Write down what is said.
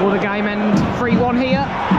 Will the game end 3-1 here?